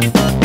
Thank